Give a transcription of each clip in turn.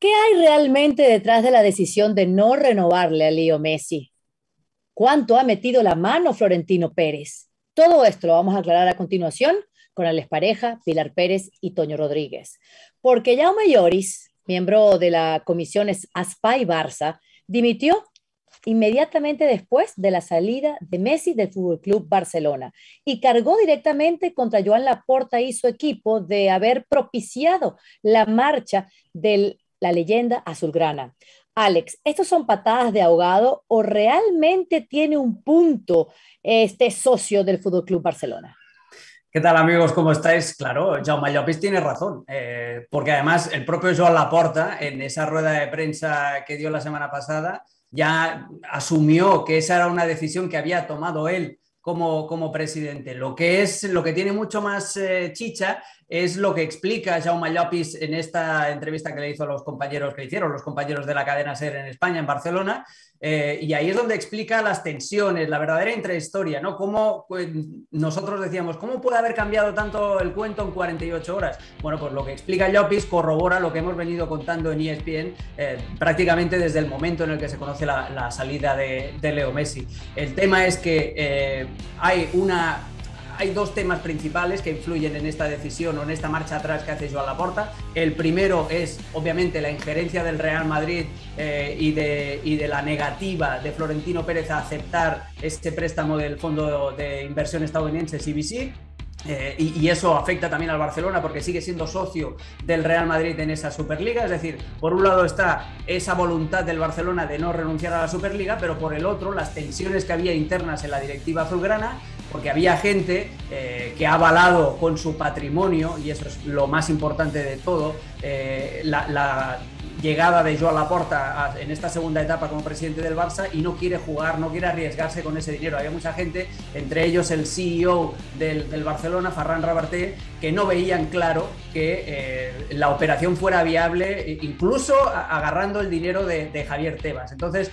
¿Qué hay realmente detrás de la decisión de no renovarle a Leo Messi? ¿Cuánto ha metido la mano Florentino Pérez? Todo esto lo vamos a aclarar a continuación con Alex Pareja, Pilar Pérez y Toño Rodríguez. Porque Jaume Lloris, miembro de la comisión ASPA y Barça, dimitió inmediatamente después de la salida de Messi del Fútbol Club Barcelona y cargó directamente contra Joan Laporta y su equipo de haber propiciado la marcha del la leyenda azulgrana. Alex, ¿estos son patadas de ahogado o realmente tiene un punto este socio del Fútbol Club Barcelona? ¿Qué tal amigos? ¿Cómo estáis? Claro, Jaume Llopis tiene razón, eh, porque además el propio Joan Laporta en esa rueda de prensa que dio la semana pasada ya asumió que esa era una decisión que había tomado él como, como presidente. Lo que es, lo que tiene mucho más eh, chicha es lo que explica Jaume Llopis en esta entrevista que le hizo a los compañeros que hicieron, los compañeros de la cadena SER en España, en Barcelona, eh, y ahí es donde explica las tensiones, la verdadera intrahistoria, ¿no? Cómo pues, nosotros decíamos, ¿cómo puede haber cambiado tanto el cuento en 48 horas? Bueno, pues lo que explica Llopis corrobora lo que hemos venido contando en ESPN eh, prácticamente desde el momento en el que se conoce la, salida de, Leo Messi. El tema es que eh, hay una hay dos temas principales que influyen en esta decisión o en esta marcha atrás que hace Joan Laporta. El primero es, obviamente, la injerencia del Real Madrid eh, y, de, y, la negativa de Florentino Pérez a aceptar este préstamo del Fondo de Inversión estadounidense CBC. Eh, y, eso afecta también al Barcelona porque sigue siendo socio del Real Madrid en esa Superliga. Es decir, por un lado está esa voluntad del Barcelona de no renunciar a la Superliga, pero por el otro las tensiones que había internas en la directiva azulgrana porque había gente eh, que ha avalado con su patrimonio, y eso es lo más importante de todo, eh, la, llegada de Joan Laporta en esta segunda etapa como presidente del Barça y no quiere jugar, no quiere arriesgarse con ese dinero. Había mucha gente, entre ellos el CEO del, Barcelona, Ferran Rabarté, que no veían claro que eh, la operación fuera viable, incluso agarrando el dinero de, Javier Tebas. Entonces,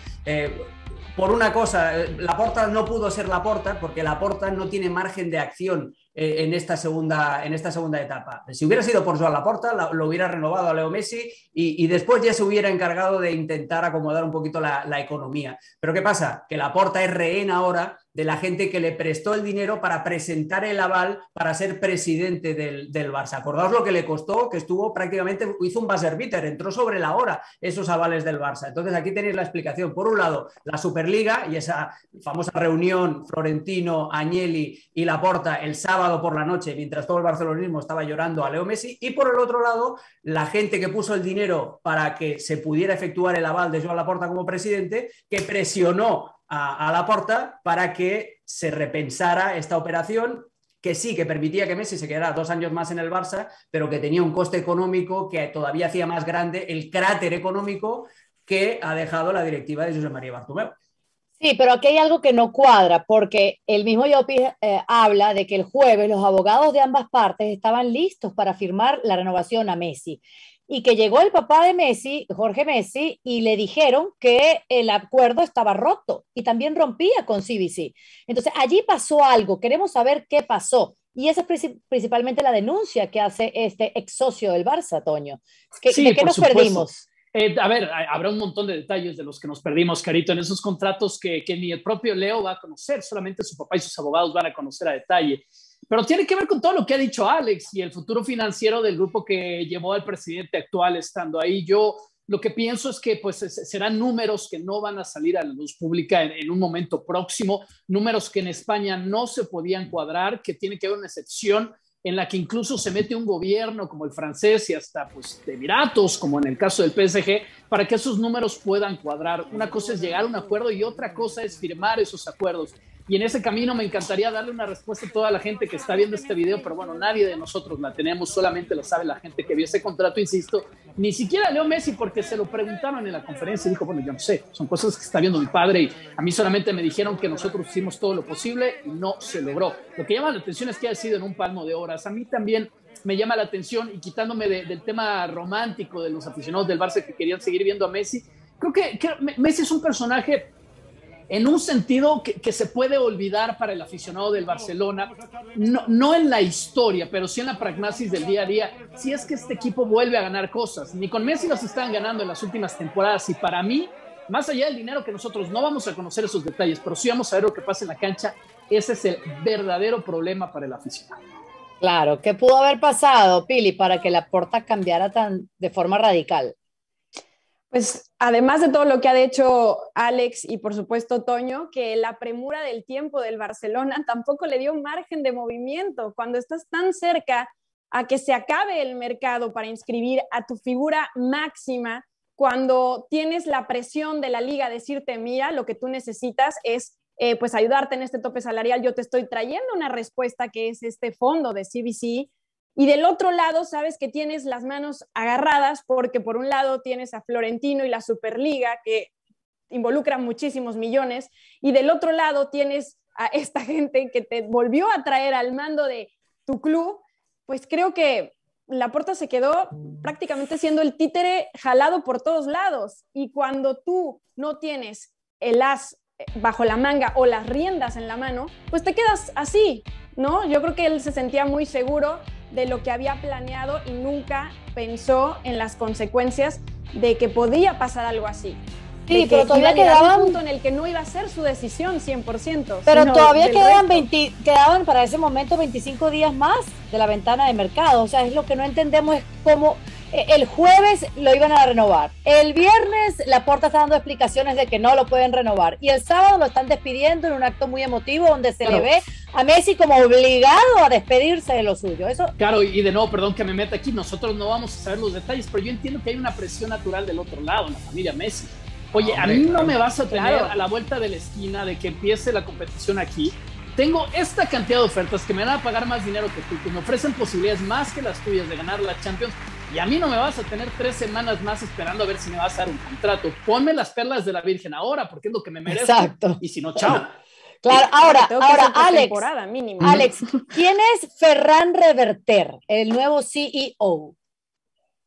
por una cosa, eh, la porta no pudo ser la porta porque la porta no tiene margen de acción eh, en, esta segunda, en esta segunda etapa. Si hubiera sido por Joan Laporta, lo hubiera renovado a Leo Messi y, después ya se hubiera encargado de intentar acomodar un poquito la, la economía. Pero ¿qué pasa? Que la porta es rehén ahora de la gente que le prestó el dinero para presentar el aval para ser presidente del, del Barça. Acordaos lo que le costó, que estuvo prácticamente, hizo un buzzer entró sobre la hora esos avales del Barça. Entonces aquí tenéis la explicación. Por un lado, la Superliga y esa famosa reunión Florentino, Agnelli y Laporta el sábado por la noche, mientras todo el barcelonismo estaba llorando a Leo Messi. Y por el otro lado, la gente que puso el dinero para que se pudiera efectuar el aval de Joan Laporta como presidente, que presionó a, la porta para que se repensara esta operación que sí, que permitía que Messi se quedara dos años más en el Barça, pero que tenía un coste económico que todavía hacía más grande el cráter económico que ha dejado la directiva de José María Bartomeu. Sí, pero aquí hay algo que no cuadra, porque el mismo Yopi eh, habla de que el jueves los abogados de ambas partes estaban listos para firmar la renovación a Messi y que llegó el papá de Messi, Jorge Messi, y le dijeron que el acuerdo estaba roto y también rompía con CBC. Entonces, allí pasó algo, queremos saber qué pasó. Y esa es principalmente la denuncia que hace este ex socio del Barça, Toño. ¿De qué nos perdimos? Eh, a ver, habrá un montón de detalles de los que nos perdimos, Carito, en esos contratos que, que ni el propio Leo va a conocer, solamente su papá y sus abogados van a conocer a detalle. Pero tiene que ver con todo lo que ha dicho Alex y el futuro financiero del grupo que llevó al presidente actual estando ahí. Yo lo que pienso es que pues serán números que no van a salir a la luz pública en, un momento próximo, números que en España no se podían cuadrar, que tiene que haber una excepción en la que incluso se mete un gobierno como el francés y hasta pues de Emiratos, como en el caso del PSG, para que esos números puedan cuadrar. Una cosa es llegar a un acuerdo y otra cosa es firmar esos acuerdos. Y en ese camino me encantaría darle una respuesta a toda la gente que está viendo este video, pero bueno, nadie de nosotros la tenemos, solamente lo sabe la gente que vio ese contrato, insisto. Ni siquiera Leo Messi, porque se lo preguntaron en la conferencia y dijo, bueno, yo no sé, son cosas que está viendo mi padre y a mí solamente me dijeron que nosotros hicimos todo lo posible y no se logró. Lo que llama la atención es que ha sido en un palmo de horas. A mí también me llama la atención y quitándome del tema romántico de los aficionados del Barça que querían seguir viendo a Messi, creo que, que Messi es un personaje en un sentido que, se puede olvidar para el aficionado del Barcelona, no, en la historia, pero sí en la pragmasis del día a día, si es que este equipo vuelve a ganar cosas. Ni con Messi los están ganando en las últimas temporadas y para mí, más allá del dinero que nosotros no vamos a conocer esos detalles, pero sí vamos a ver lo que pasa en la cancha, ese es el verdadero problema para el aficionado. Claro, ¿qué pudo haber pasado, Pili, para que la porta cambiara tan de forma radical? Pues además de todo lo que ha hecho Alex y por supuesto Toño, que la premura del tiempo del Barcelona tampoco le dio margen de movimiento. Cuando estás tan cerca a que se acabe el mercado para inscribir a tu figura máxima, cuando tienes la presión de la liga decirte, mira, lo que tú necesitas es eh, pues ayudarte en este tope salarial, yo te estoy trayendo una respuesta que es este fondo de CBC y del otro lado, sabes que tienes las manos agarradas porque por un lado tienes a Florentino y la Superliga que involucran muchísimos millones y del otro lado tienes a esta gente que te volvió a traer al mando de tu club, pues creo que la puerta se quedó prácticamente siendo el títere jalado por todos lados y cuando tú no tienes el as bajo la manga o las riendas en la mano, pues te quedas así, ¿no? Yo creo que él se sentía muy seguro de lo que había planeado y nunca pensó en las consecuencias de que podía pasar algo así. Sí, pero todavía quedaban... un punto en el que no iba a ser su decisión 100%. Pero todavía quedaban, 20, quedaban para ese momento 25 días más de la ventana de mercado. O sea, es lo que no entendemos es cómo el jueves lo iban a renovar. El viernes la Porta está dando explicaciones de que no lo pueden renovar. Y el sábado lo están despidiendo en un acto muy emotivo donde se le ve a Messi como obligado a despedirse de lo suyo. Eso... Claro, y de nuevo, perdón que me meta aquí, nosotros no vamos a saber los detalles, pero yo entiendo que hay una presión natural del otro lado, en la familia Messi. Oye, a mí no me vas a tener a la vuelta de la esquina de que empiece la competición aquí tengo esta cantidad de ofertas que me van a pagar más dinero que tú, que me ofrecen posibilidades más que las tuyas de ganar la Champions. Y a mí no me vas a tener tres semanas más esperando a ver si me vas a dar un contrato. Ponme las perlas de la Virgen ahora, porque es lo que me merezco. Exacto. Y si no, chao. Claro, ahora, ahora, Alex, Alex, ¿quién es Ferran Reverter, el nuevo CEO?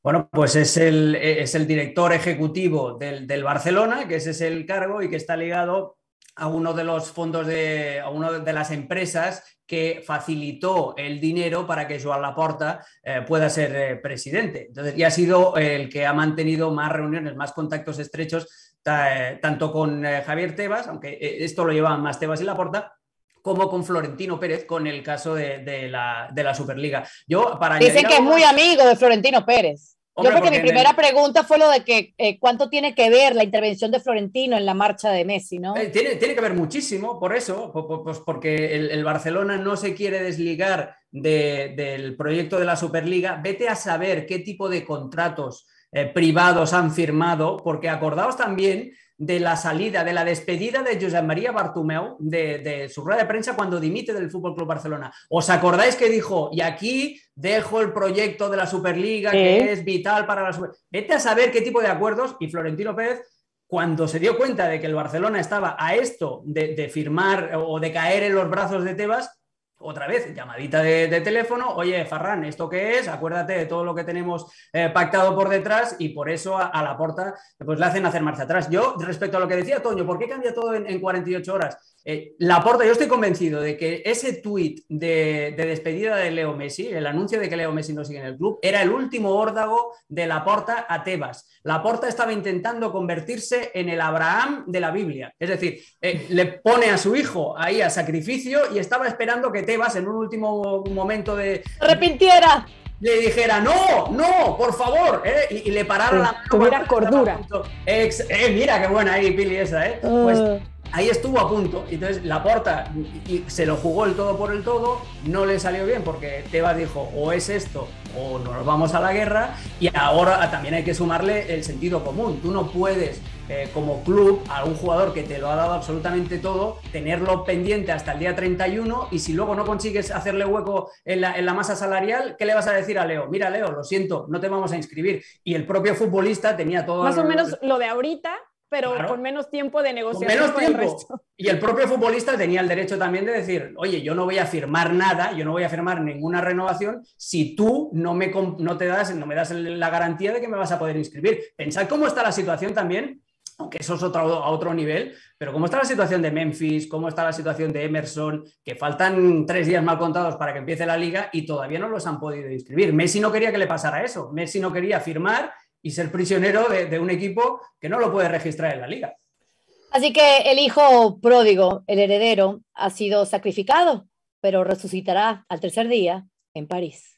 Bueno, pues es el, es el director ejecutivo del, del Barcelona, que ese es el cargo y que está ligado a uno de los fondos de, a una de las empresas que facilitó el dinero para que Joan Laporta eh, pueda ser eh, presidente. Entonces, y ha sido el que ha mantenido más reuniones, más contactos estrechos, eh, tanto con Javier Tebas, aunque esto lo llevaban más Tebas y Laporta, como con Florentino Pérez con el caso de, la, de la, Superliga. Yo, para Dicen que es muy amigo de Florentino Pérez. Yo creo que mi primera pregunta fue lo de que eh, cuánto tiene que ver la intervención de Florentino en la marcha de Messi, ¿no? Eh, tiene, tiene, que ver muchísimo, por eso, pues porque el, Barcelona no se quiere desligar del proyecto de la Superliga. Vete a saber qué tipo de contratos eh, privados han firmado, porque acordaos también de la salida, de la despedida de Josep María Bartomeu de, su rueda de prensa cuando dimite del Fútbol Club Barcelona. ¿Os acordáis que dijo, y aquí dejo el proyecto de la Superliga, que es vital para la Superliga? Vete a saber qué tipo de acuerdos, y Florentino Pérez cuando se dio cuenta de que el Barcelona estaba a esto de, de, firmar o de caer en los brazos de Tebas, otra vez, llamadita de, teléfono, oye, Farran, ¿esto qué es? Acuérdate de todo lo que tenemos eh, pactado por detrás y por eso a, la porta pues, le hacen hacer marcha atrás. Yo, respecto a lo que decía Toño, ¿por qué cambia todo en, 48 horas? Eh, la porta, yo estoy convencido de que ese tuit de, despedida de Leo Messi, el anuncio de que Leo Messi no sigue en el club, era el último órdago de la porta a Tebas. La porta estaba intentando convertirse en el Abraham de la Biblia. Es decir, eh, le pone a su hijo ahí a sacrificio y estaba esperando que Tebas en un último momento de... Arrepintiera. Le dijera, no, no, por favor, ¿eh? y, le parara la Tuviera cordura. eh, mira qué buena ahí, Pili, esa, ¿eh? Pues ah. ahí estuvo a punto. Entonces la porta y se lo jugó el todo por el todo, no le salió bien porque Tebas dijo, o es esto o nos vamos a la guerra. Y ahora también hay que sumarle el sentido común. Tú no puedes eh, como club a un jugador que te lo ha dado absolutamente todo, tenerlo pendiente hasta el día 31 y si luego no consigues hacerle hueco en la, masa salarial, ¿qué le vas a decir a Leo? Mira, Leo, lo siento, no te vamos a inscribir. Y el propio futbolista tenía todo... Más o menos lo de ahorita, pero con menos tiempo de negociación. menos tiempo. Y el propio futbolista tenía el derecho también de decir, oye, yo no voy a firmar nada, yo no voy a firmar ninguna renovación si tú no me, no te das, no me das la garantía de que me vas a poder inscribir. Pensad cómo está la situación también aunque eso es otro, a otro nivel, pero cómo está la situación de Memphis, cómo está la situación de Emerson, que faltan tres días mal contados para que empiece la liga y todavía no los han podido inscribir. Messi no quería que le pasara eso, Messi no quería firmar y ser prisionero de, de un equipo que no lo puede registrar en la liga. Así que el hijo pródigo, el heredero, ha sido sacrificado, pero resucitará al tercer día en París.